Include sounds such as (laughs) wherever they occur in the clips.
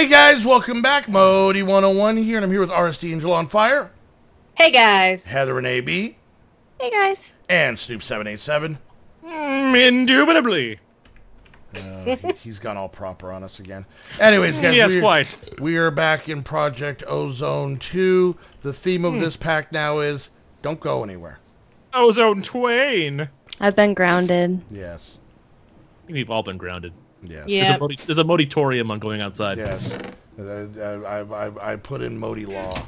Hey guys, welcome back. Modii 101 here, and I'm here with RSD Angel on Fire, Hey guys. Heather Renee B, Hey guys. and Snoop787. Mm, indubitably. Uh, he, he's gone all proper on us again. Anyways, guys, yes, we, quite. we are back in Project Ozone 2. The theme of this pack now is don't go anywhere. Ozone Twain. I've been grounded. Yes. We've all been grounded. Yes. Yeah. There's, a modi- there's a moratorium on going outside. Yes. I, I, I, I put in Modi Law.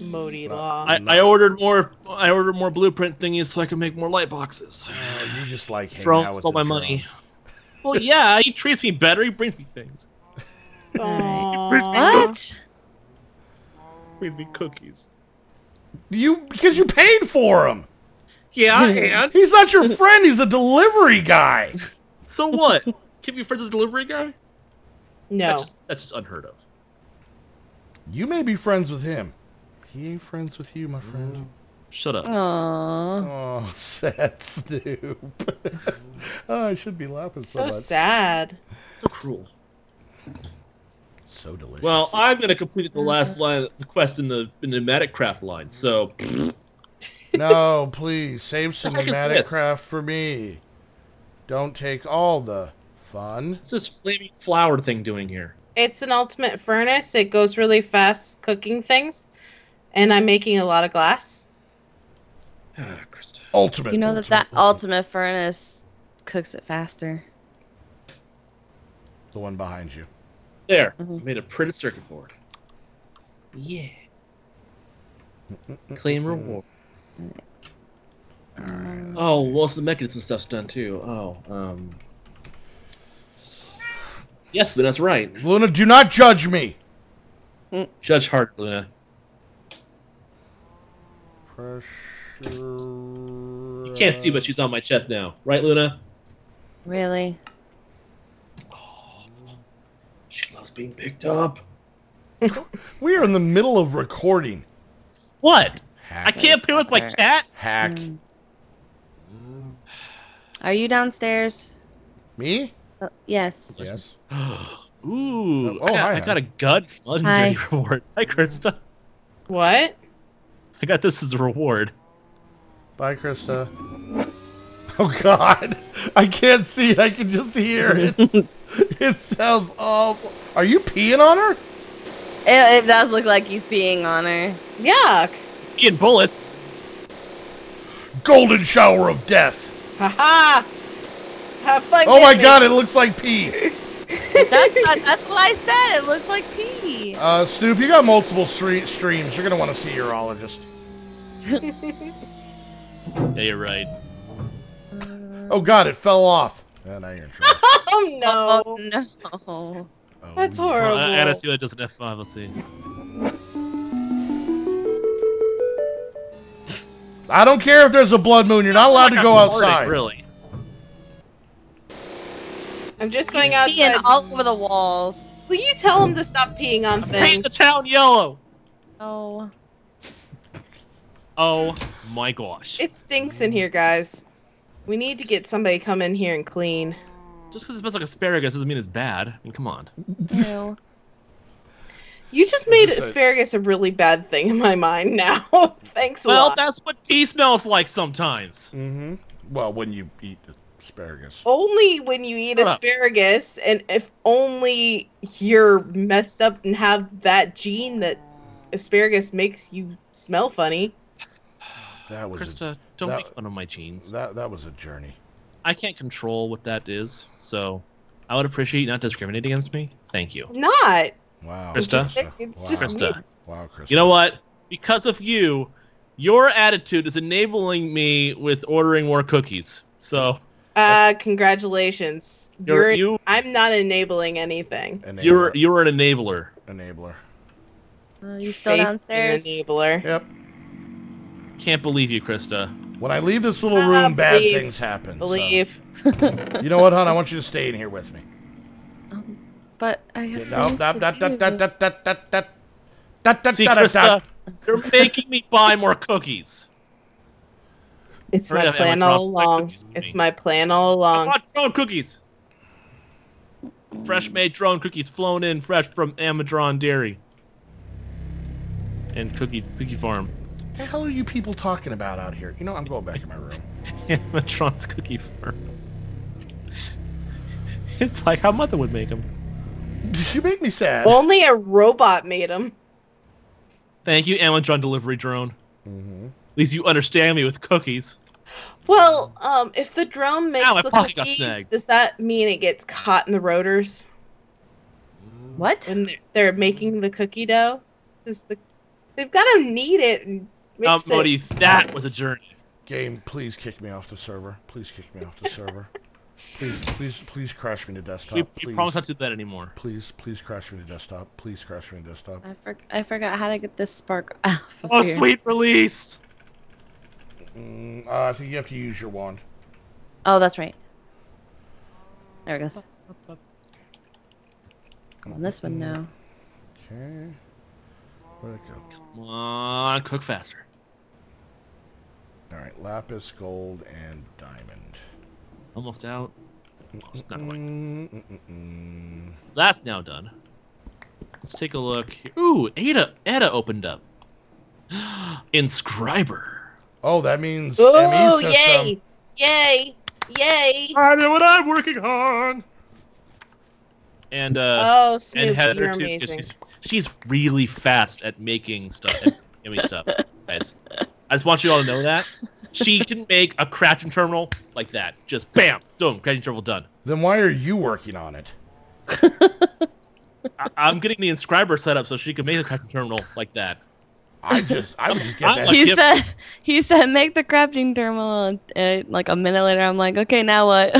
Modi No. law. I, I ordered more. I ordered more blueprint thingies so I can make more light boxes. Uh, you just like hanging Drone out with stole the my drone. money. Well, yeah, he treats me better. He brings me things. Aw. (laughs) What? Brings me cookies. You because you paid for him. Yeah, and (laughs) He's not your friend. He's a delivery guy. (laughs) so what? Can be friends with a delivery guy? No. That's just, that's just unheard of. You may be friends with him. He ain't friends with you, my friend. Mm. Shut up. Aww. Oh, (laughs) sad Snoop. oh, I should be laughing so, so much. sad. So cruel. So delicious. Well, I'm gonna complete the last line, the quest in the, in the PneumaticCraft line. So no, please save some The PneumaticCraft for me. Don't take all the fun. what's this flaming flower thing doing here? It's an ultimate furnace. It goes really fast cooking things. And I'm making a lot of glass. Ah, Christa. Ultimate. You know that ultimate, that ultimate. ultimate furnace cooks it faster. The one behind you. There, Mhm. I made a printed circuit board. Yeah. Claim reward. Um, Oh, most of the mechanism stuff's done too. Oh, um. Yes, then that's right. Luna, do not judge me. Judge Hart, Luna. Pressure. You can't see, but she's on my chest now, right, Luna? Really? Oh, she loves being picked up. (laughs) We are in the middle of recording. What? Hack. I can't play with my cat. Hack. Mm. Are you downstairs? Me? Uh, yes. Yes. (gasps) Ooh, Oh, I, got, hi, I got a gun legendary reward. Hi, Christa. What? I got this as a reward. Bye, Christa. Oh God, I can't see it. I can just hear it. (laughs) it sounds awful. Are you peeing on her? It, it does look like he's peeing on her. Yuck. Ian bullets. Golden shower of death. Haha. Have fun. Oh my getting God, it looks like pee. (laughs) That's, that, that's what I said. It looks like pee. Uh, Snoop, you got multiple stre- streams. You're gonna want to see a urologist. (laughs) Yeah, you're right. Oh God, it fell off. Oh, now you're in trouble. (laughs) Oh no. Oh no. Oh, That's horrible. Well, I, I gotta see what it does in F5. Let's see. I don't care if there's a blood moon. You're not allowed to go Nordic, outside. Really? I'm just going Peeing outside. all over the walls. Will you tell him to stop peeing on things? Paint the town yellow. Oh. Oh my gosh. It stinks in here, guys. We need to get somebody come in here and clean. Just because it smells like asparagus doesn't mean it's bad. I mean, come on. Ew. You just made just say- asparagus a really bad thing in my mind now. (laughs) Thanks a lot. Well, that's what tea smells like sometimes. Mm-hmm. Well, when you eat asparagus. only when you eat Shut up. asparagus, and if only you're messed up and have that gene that asparagus makes you smell funny. (sighs) That was a, Christa, don't that- make fun of my genes. that. That was a journey. I can't control what that is, so I would appreciate you not discriminating against me. Thank you. Not. Wow. Christa? Just- it's wow. just Christa. me. Wow, Christa. You know what? Because of you, your attitude is enabling me with ordering more cookies. So Uh, congratulations. you're You're, you I'm not enabling anything. Enabler. you're you're an enabler. enabler. Uh, you still Face downstairs? Enabler. Yep. Can't believe you, Christa. When I leave this little Ah, room, bad believe. things happen. so- Believe. You know what, hon? I want you to stay in here with me. But I have No, things that to that that do. that that that that that that that See, that Christa, that. you're making me buy more cookies. It's my plan all along. It's my plan all I along. want drone cookies. fresh made drone cookies flown in fresh from Amadron Dairy and Cookie Cookie Farm. the hell are you people talking about out here? You know, I'm going back in my room. (laughs) Amadron's Cookie Farm. It's like how mother would make them. Did you make me sad. Only a robot made them. Thank you, Amadron delivery drone. Mhm. At least you understand me with cookies. Well, um, if the drone makes Ow, the cookies, does that mean it gets caught in the rotors What? when they're, they're making the cookie dough? Does the they've got to knead it and mix Um, it. Modi, that was a journey. Game, please kick me off the server. Please kick me off the server. Please, please, please crash me to desktop. We, please. we promise not to do that anymore. Please, please crash me to desktop. Please crash me to desktop. I, for- I forgot how to get this spark (laughs) off. of Oh, here. sweet release! Mm, uh, I think you have to use your wand. Oh, that's right. There it goes. Come on, this one now. Okay. Where'd it go? Come on, cook faster. All right, lapis, gold, and diamond. Almost out. Almost not quite. Mm, mm. That's now done. Let's take a look. Here. Ooh, Ada, Ada opened up. (gasps) Inscriber. Oh, that means Oh, ME system. yay! Yay! Yay! I know what I'm working on. And uh, oh, Snoop, and Heather you're too. 'cause amazing. She's, she's really fast at making stuff and giving stuff, (laughs) guys. I just want you all to know that she can make a crafting terminal like that. Just bam, boom, crafting terminal done. Then why are you working on it? (laughs) I, I'm getting the inscriber set up so she can make a crafting terminal like that. I just, I would just get that. He yep. said, he said, make the crafting terminal. And, uh, like a minute later, I'm like, okay, now what?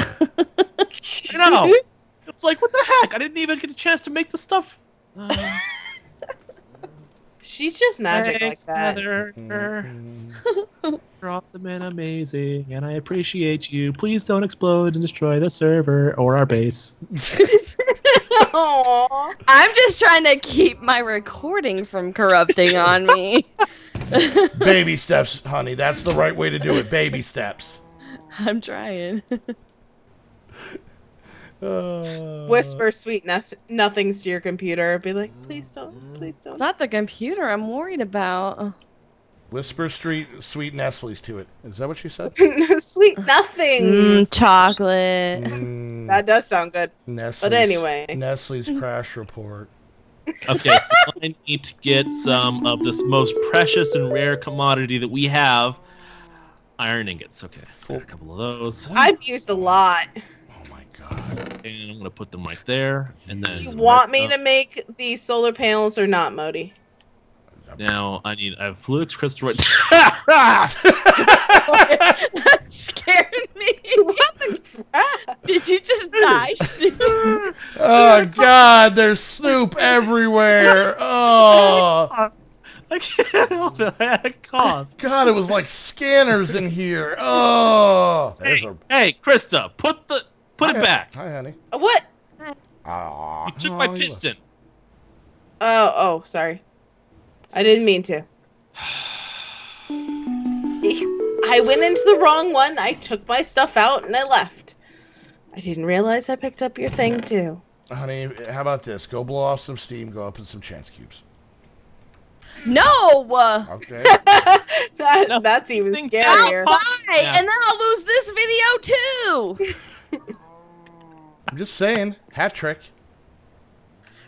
I know. (laughs) It's like what the heck? I didn't even get a chance to make the stuff. Uh, (laughs) She's just magic like that. Heather. You're awesome and amazing, and I appreciate you. Please don't explode and destroy the server or our base. Aww. (laughs) I'm just trying to keep my recording from corrupting on me. (laughs) Baby steps, honey. That's the right way to do it. Baby steps. I'm trying. (laughs) Uh, (sighs) Whisper sweet nos- nothings to your computer. Be like, please don't, please don't. It's not the computer I'm worried about. Whisper street sweet Nestle's to it. Is that what you said? (laughs) sweet nothing. Mm, chocolate. Mm, That does sound good. Nestle's, anyway. Nestle's (laughs) crash report. Okay, so I need to get some of this most precious and rare commodity that we have. Iron ingots. Okay, got a couple of those, I've used a lot. My god. and I'm gonna put them right there. And then Do you want me redstone. to make the solar panels or not, Modi? Now I need. I have flux crystal. Right... (laughs) that scared me. what the crap? Did you just die, Snoop? (laughs) Oh god, there's Snoop everywhere. Oh (laughs) I can't help it. I had a cough. god, it was like scanners in here. Oh, Hey, a. hey, Christa, put the put it back. Hi, honey. What? Ah, You took my oh, piston. Oh, oh, sorry. I didn't mean to. I went into the wrong one. I took my stuff out and I left. I didn't realize I picked up your thing too. Honey, how about this? Go blow off some steam. Go up in some chance cubes. No. Uh, Okay. (laughs) that, No, that's even think scarier. Bye, Yeah. and then I'll lose this video too. (laughs) I'm just saying. Hat trick.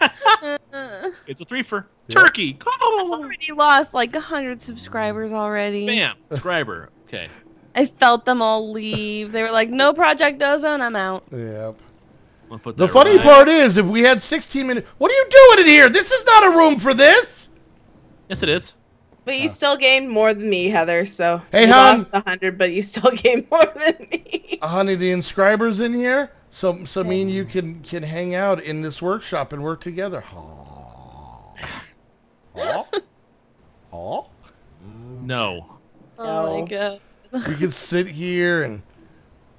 (laughs) It's a three for Yep. turkey. I've already lost like a hundred subscribers already. Bam, subscriber. Okay. I felt them all leave. They were like, "No Project Ozone, I'm out." Yep. I'll put The funny right- part is, if we had 16 minutes, what are you doing in here? This is not a room for this. Yes, it is. But you still gained more than me, Heather. So Hey, you hon. lost a hundred, but you still (laughs) gained more than me. Uh, honey, the inscribers in here, so so me and you can can hang out in this workshop and work together. Aw. Aw. Aw. No. Oh my god. We could sit here and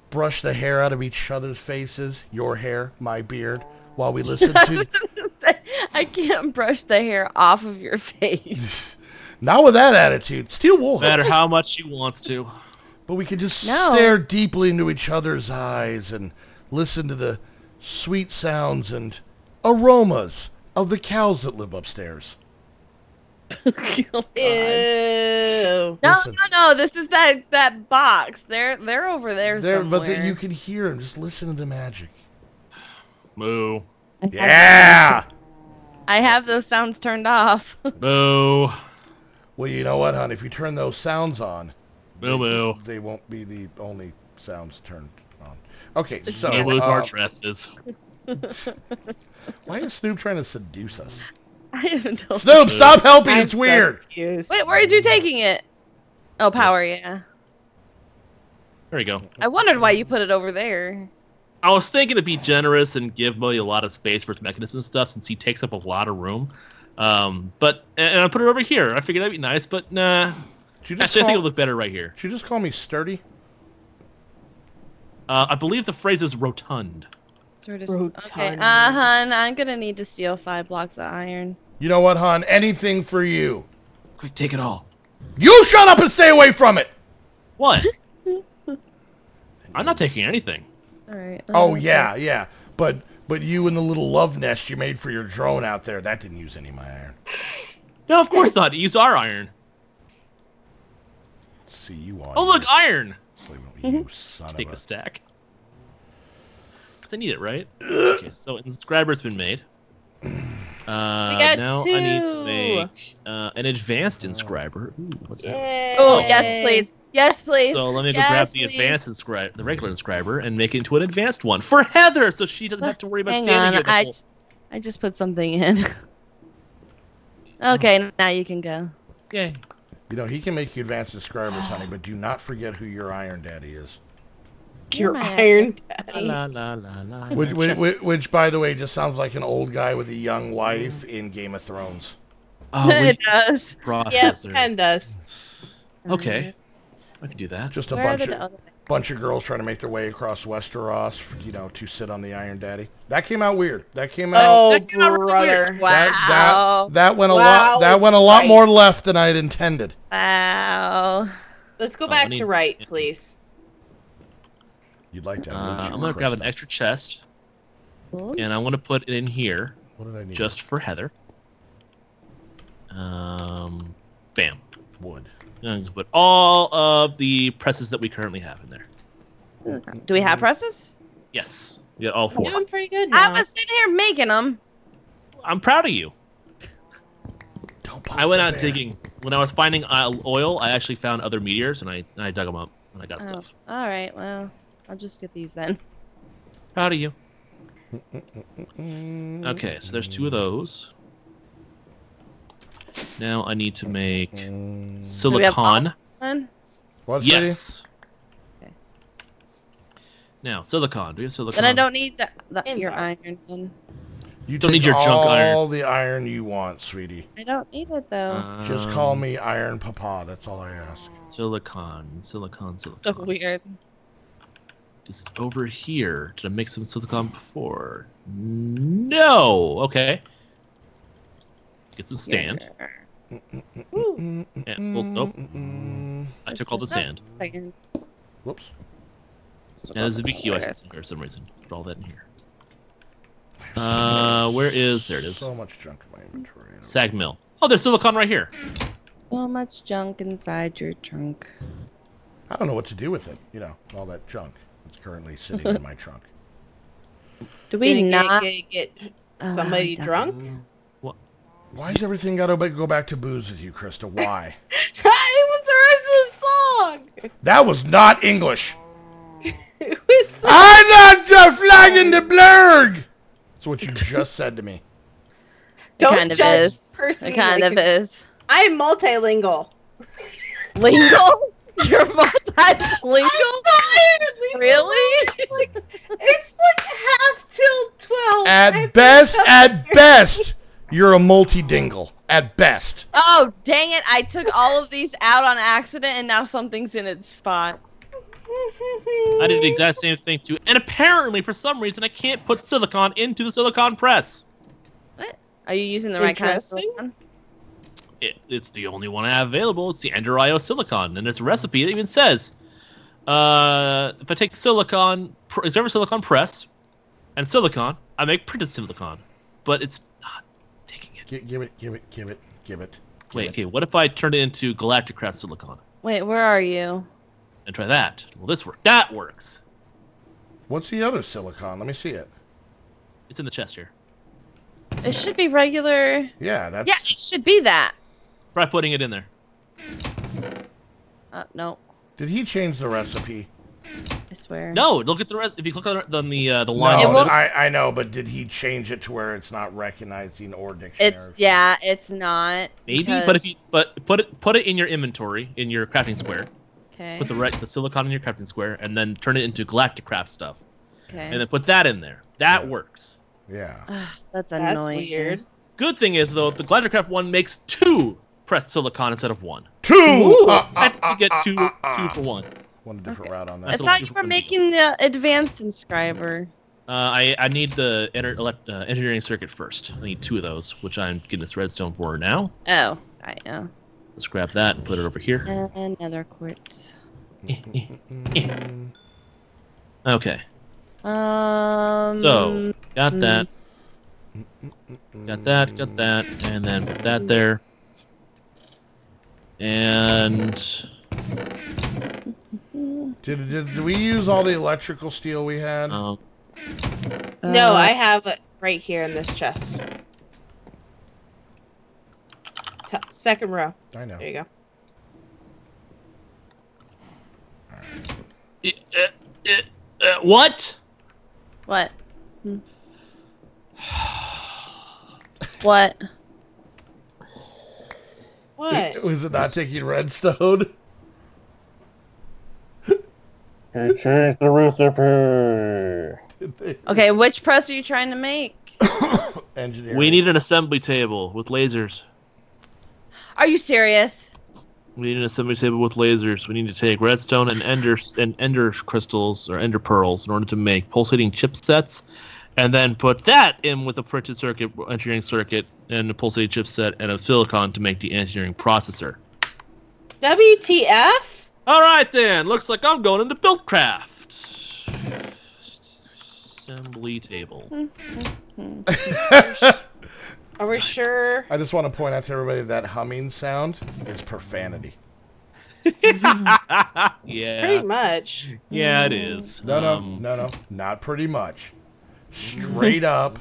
brush the hair out of each other's faces. Your hair, my beard, while we listen (laughs) to. I can't brush the hair off of your face. (laughs) Not with that attitude. Steel wool. No matter how much she wants to. But we could just No. stare deeply into each other's eyes and listen to the sweet sounds and aromas of the cows that live upstairs. Oh, (laughs) Ew. No, Listen. no, no. This is that that box. They're they're over there There, somewhere. but then you can hear them. Just listen to the magic. Moo. Yeah. (laughs) I have those sounds turned off. (laughs) Moo. Well, you know what, hon? If you turn those sounds on, Moo moo. they won't be the only sounds turned on. Okay, so Can't lose uh, our dresses. why is Snoop trying to seduce us? (laughs) I have no. Snoop, stop helping. I'm It's weird. confused. Wait, where are you taking it? Oh, power. Yeah. There you go. I wondered why you put it over there. I was thinking to be generous and give Moe a lot of space for its mechanism and stuff since he takes up a lot of room. Um, but and I put it over here. I figured that'd be nice, but nah. Did you just Actually, I think it'll look better right here. Should you just call me sturdy? Uh, I believe the phrase is rotund. Sort of. Okay. Rotund. Uh huh. I'm gonna need to steal five blocks of iron. You know what, hon? Anything for you. Quick, take it all. You shut up and stay away from it. What? (laughs) I'm not taking anything. All right. Oh uh, yeah, yeah. But but you and the little love nest you made for your drone out there, that didn't use any of my iron. No, of course not. Use our iron. See you on. Oh, look, iron. You son Take of a a. stack. Cause I need it, right? okay, so inscriber's been made. (clears throat) Uh, got now I need to make uh, an advanced inscriber. Ooh, what's that? Oh yes, please. Yes, please. So let me go Yes, grab the advanced inscriber, the regular inscriber, and make it into an advanced one for Heather, so she doesn't have to worry about Hang standing on. here. The I, whole... I just put something in. (laughs) okay, now you can go. Yay! You know he can make you advanced subscribers, honey, but do not forget who your iron daddy is. Your iron daddy. La la la la. Which, which, which, which, by the way, just sounds like an old guy with a young wife in Game of Thrones. Oh, (laughs) it which does. Yep, processor. Ken does. Okay, mm-hmm. I can do that. Just a Where bunch of other- bunch of girls trying to make their way across Westeros, you know, to sit on the Iron Daddy. That came out weird. That came out. Oh, that came out really brother. weird. Wow. that, that went a lot. That went a lot right. more left than I had intended. Wow. Let's go Oh, back need- to right, please. You'd like that? Uh, I'm gonna grab an extra chest, Cool. and I want to put it in here What did I need? just for Heather. Um, bam. wood. I'm put all of the presses that we currently have in there. Do we have presses? Yes, we got all I'm doing pretty good Now. I now. was sitting here making them. I'm proud of you. Don't poke I went out bear. digging when I was finding uh, oil. I actually found other meteors, and I and I dug them up, and I got Oh, stuff. all right. Well, I'll just get these then. Proud of you. Okay, so there's two of those. Now I need to make mm. Do we have silicon. What? Yes. Okay. Now silicon. Do we have silicon? then I don't need the, the your iron. iron. Then You Don't need your junk iron. All the iron you want, sweetie. I don't need it though. Just call Um, me Iron Papa. That's all I ask. silicon. Silicon. silicon. so Silicon. weird. Just over here. Did I make some silicon before? No. Okay. Get some stand. Ooh. Yeah, well, nope. I took all the sand. Second. Whoops. Now there's a VQ I sent for some reason. Put all that in here. Uh, where is? There it is. So much junk in my inventory. Sag mill. Oh, there's silicon right here. So much junk inside your trunk. I don't know what to do with it. You know, all that junk that's currently sitting in my (laughs) trunk. Do we Gonna not? get, get, get Uh, somebody no. drunk? Why is everything got to go back to booze with you, Christa? Why? (laughs) it was the rest of the song. that was not English. (laughs) it was so- I'm not the flag in the blurg. That's what you (laughs) just said to me. Don't kind of judge is. personally. It kind of is. I'm multilingual. Lingual? You're multilingual? Really? It's like, it's like half till twelve. At I'm- best, at best, you're a multi-dingle. At best. Oh, dang it. I took all of these out on accident and now something's in its spot. I did the exact same thing too. And apparently, for some reason, I can't put silicon into the silicon press. What? Are you using the right kind of silicon? It, it's the only one I have available. It's the Ender IO silicon, and it's a recipe. It even says, uh, if I take silicon, pr- is there a silicon press? and silicon. I make printed silicon, but it's not taking it. Gi- give it, give it, give it, give it. give Wait, it. okay. What if I turn it into Galacticraft silicon Wait, where are you? and try that? Will this work? That works. What's the other silicon? Let me see it. It's in the chest here. It should be regular. Yeah, that's. Yeah, it should be that. Try putting it in there. Uh, no, Did he change the recipe? I swear. No, look at the rest. If you click on the on the, uh, the line, No, It I, I know, but did he change it to where it's not recognizing or dictionary? It's yeah, it's not. maybe. because- But if you but put it put it in your inventory in your crafting square. okay, Put the right the silicon in your crafting square, and then turn it into Galacticraft stuff, okay. and then put that in there. That Yeah. works. Yeah. Ugh, that's That's annoying. weird. Good thing is though, the Galacticraft one makes two pressed silicon instead of one. Two. Ooh. Uh, uh, uh, you get uh, two uh, two uh. for one. Went a different Okay. route on I That's that. a thought you were making the advanced inscriber. Uh, I I need the enter, elect, uh, engineering circuit first. I need two of those, which I'm getting this redstone for now. Oh, I know. Let's grab that and put it over here. And nether quartz. (laughs) Okay, Um. So- got Mm. that, got that, got that, and then put that there. And Did, did, did we use all the electrical steel we had? um, no, uh, I have it right here in this chest. T- second row. I know. There you go. uh, uh, uh, what? What? Hmm. (sighs) what? What? Was it not taking redstone? (laughs) He changed the recipe. Okay, which press are you trying to make? (coughs) Engineering. We need an assembly table with lasers. Are you serious? We need an assembly table with lasers. We need to take redstone and ender and ender crystals or ender pearls in order to make pulsating chipsets, and then put that in with a printed circuit, engineering circuit, and a pulsating chipset and a silicon to make the engineering processor. WTF? All right then. Looks like I'm going into Buildcraft. Assembly table. (laughs) Are we sure? I just want to point out to everybody that humming sound is profanity. (laughs) yeah. Pretty much. Yeah, it is. No, no, Um, no, no, not pretty much. Straight up,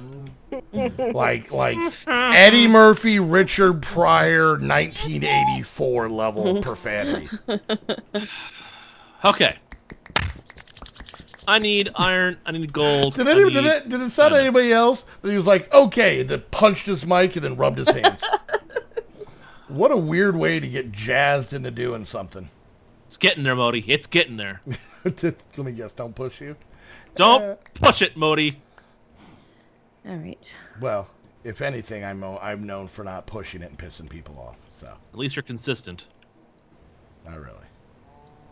like like Eddie Murphy, Richard Pryor, 1984 level profanity. (sighs) Okay. I need iron. I need gold. Did I it, did it did it sound to anybody else that he was like, okay, and then punched his mic and then rubbed his hands? (laughs) what a weird way to get jazzed into doing something. It's getting there, Modi. It's getting there. (laughs) Let me guess, don't push you. Don't Uh, push it, Modi. All right. Well, if anything, I'm o- I'm known for not pushing it and pissing people off. So At least you're consistent. not really.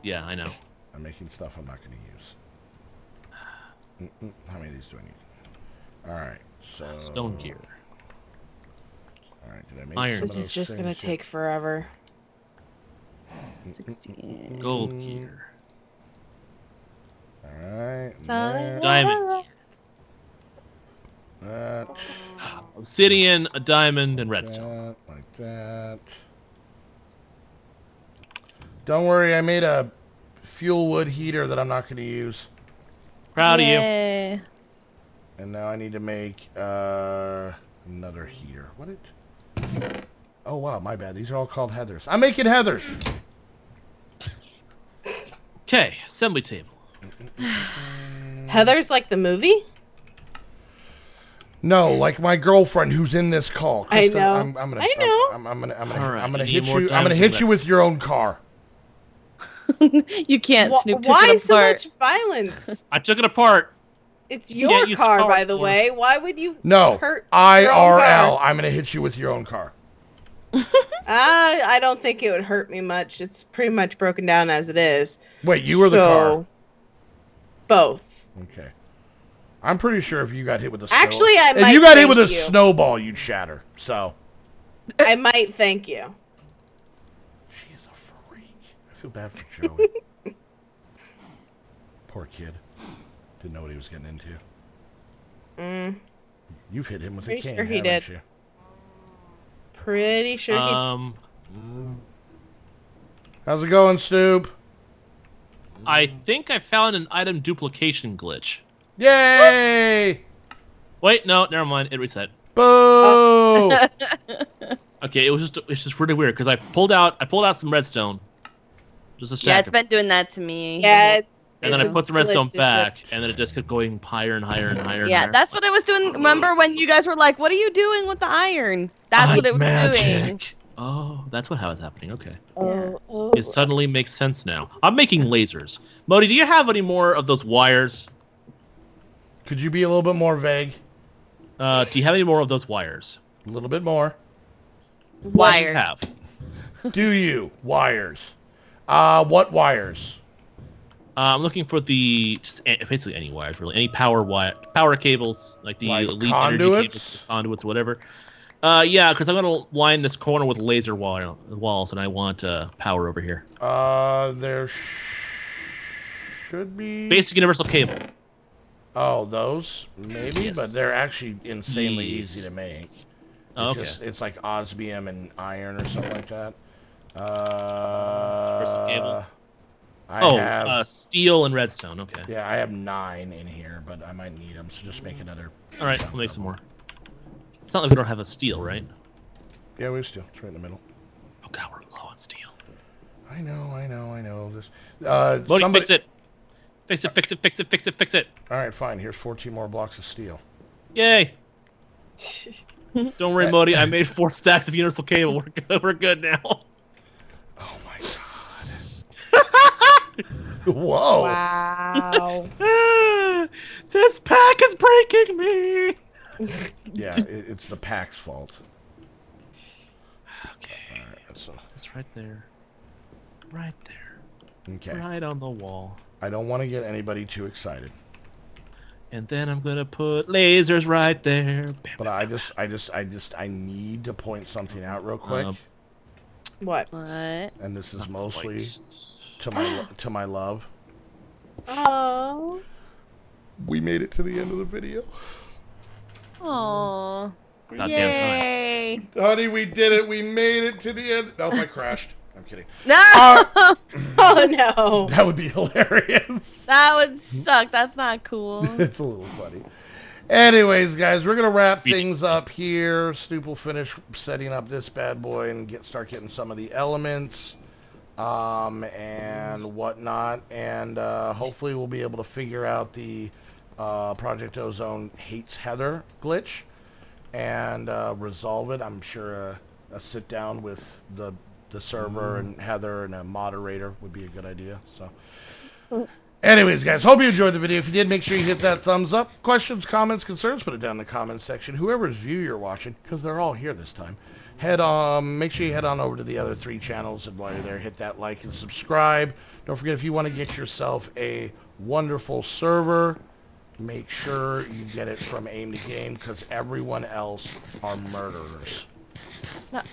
Yeah, I know. I'm making stuff I'm not going to use. Mm-mm. How many of these do I need? All right, so Stone gear. All right, did I make Iron. some This is just gonna take forever. Sixteen. Gold gear. All right, Solid. that, Diamond. That, Obsidian, a diamond, and redstone. that, like that. Don't worry, I made a fuel wood heater that I'm not going to use, Proud of you. And now I need to make uh, another heater. What it? Oh wow, my bad. These are all called heathers. I'm making heathers. Okay, assembly table. (sighs) (sighs) (sighs) Heather's like the movie? No, like my girlfriend who's in this call. I know. I'm, I'm gonna, I know. I'm, I'm gonna, I'm gonna, All right, I'm gonna hit you. I'm gonna hit you with your own car. (laughs) you can't Wh- snoop took why it so much violence? (laughs) I took it apart. It's You your can't the car, car by the anymore. way. Why would you No, hurt your own IRL. car? I'm gonna hit you with your own car. Uh, (laughs) I don't think it would hurt me much. It's pretty much broken down as it is. Wait, you were the car? both. Okay. I'm pretty sure if you got hit with a snow, Actually, I if you got hit with a you. snowball, you'd shatter. So I might thank you. she is a freak. I feel bad for Joey. (laughs) Poor kid. Didn't know what he was getting into. Mm, You've hit him with a Pretty cane, sure he haven't did. you? pretty sure he. Um, How's it going, Snoop? I think I found an item duplication glitch. Yay! Wait, no, never mind. It reset. Boo! (laughs) Okay, it was just it's just really weird because I pulled out I pulled out some redstone, just a stack. Yeah, stack, it's of, been doing that to me. yeah, it's, and then I put some redstone back, and then it just kept going higher and higher and higher. and Yeah, higher. that's what it was doing. Remember when you guys were like, "What are you doing with the iron?" That's what it was doing. magic. Oh, that's what how it's happening. Okay, Oh, oh. it suddenly makes sense now. I'm making lasers. Modi, do you have any more of those wires? Could you be a little bit more vague? Uh, do you have any more of those wires? A little bit more. What do you have? (laughs) Do you? Wires. Uh, what wires? Uh, I'm looking for the just basically any wires really, any power wire, power cables like the Like elite conduits? energy cables, conduits, whatever. Uh, yeah, because I'm gonna line this corner with laser wire walls, and I want uh, power over here. Uh, there sh- should be. Basic universal cable. Oh, those maybe, Yes. but they're actually insanely Yeah. easy to make. Oh, It's okay. just- it's like osmium and iron or something like that. Uh, some cable. I oh, have. uh, steel and redstone. Okay. yeah, I have nine in here, but I might need them, so just make another. All right, we'll make some more. It's not like we don't have a steel, right? Yeah, we have steel. It's right in the middle. Oh god, we're low on steel. I know, I know, I know. This. Uh, somebody- fix it. Fix it. Fix it. Fix it. Fix it. Fix it. All right, fine. Here's 14 more blocks of steel. Yay! (laughs) Don't worry, Modi. I (laughs) made four stacks of universal cable. We're good. We're good now. Oh my god. (laughs) Whoa. Wow. this pack is breaking me. Yeah, it, it's the pack's fault. Okay, All right, so it's right there. Right there. okay. Right on the wall. I don't want to get anybody too excited, And then I'm gonna put lasers right there. Bam, but I just, I just, I just, I need to point something out real quick, Um, what? What? and this is mostly Wait. to my to my love. Oh. We made it to the end of the video, Aw. Goddamn Yay. honey. We did it. We made it to the end. Oh, I crashed. I'm kidding. (laughs) No! Uh, (laughs) Oh no. (laughs) That would be hilarious. that would suck. That's not cool. it's a little funny. Anyways, guys, we're gonna wrap things up here. Snoop will finish setting up this bad boy and get start getting some of the elements, um, and whatnot, and uh, hopefully we'll be able to figure out the uh, Project Ozone hates Heather glitch and uh, resolve it. I'm sure a, a sit down with the the server and Heather and a moderator would be a good idea. So. Mm. Anyways, guys, hope you enjoyed the video. If you did, make sure you hit that thumbs up. Questions, comments, concerns, put it down in the comments section. Whoever's view you're watching, because they're all here this time. Head on. make sure you head on over to the other three channels, and while you're there, hit that like and subscribe. Don't forget, if you want to get yourself a wonderful server, make sure you get it from Aim to Game, because everyone else are murderers Not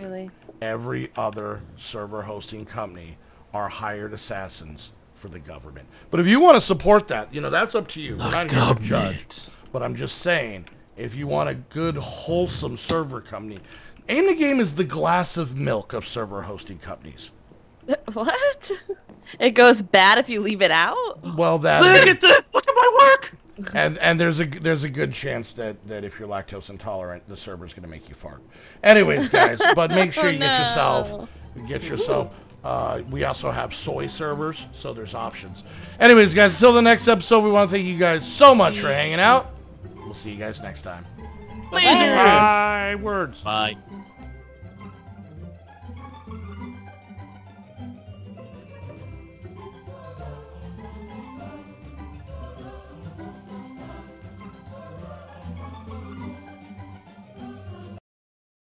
really. every other server hosting company are hired assassins for the government. But if you want to support that, you know, that's up to you. We're not here to judge. But I'm just saying, if you want a good, wholesome server company, Aim the Game is the glass of milk of server hosting companies. (laughs) What? It goes bad if you leave it out? Well, that... Look that at this! Look at my work! (laughs) and and there's a there's a good chance that that if you're lactose intolerant, the server's gonna make you fart. Anyways, guys, (laughs) but make sure Oh, you get yourself get yourself. Uh, we also have soy servers, so there's options. Anyways, guys, until the next episode, we want to thank you guys so much for hanging out. We'll see you guys next time. Lasers! Bye. Words. Bye.